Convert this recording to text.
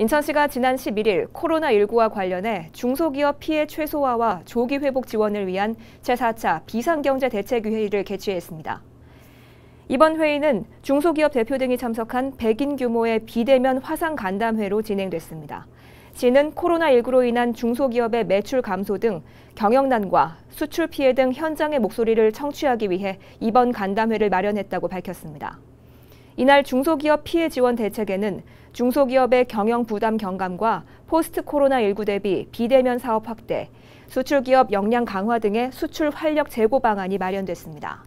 인천시가 지난 11일 코로나19와 관련해 중소기업 피해 최소화와 조기 회복 지원을 위한 제4차 비상경제 대책 회의를 개최했습니다. 이번 회의는 중소기업 대표 등이 참석한 100인 규모의 비대면 화상 간담회로 진행됐습니다. 시는 코로나19로 인한 중소기업의 매출 감소 등 경영난과 수출 피해 등 현장의 목소리를 청취하기 위해 이번 간담회를 마련했다고 밝혔습니다. 이날 중소기업 피해 지원 대책에는 중소기업의 경영 부담 경감과 포스트 코로나19 대비 비대면 사업 확대, 수출기업 역량 강화 등의 수출 활력 제고 방안이 마련됐습니다.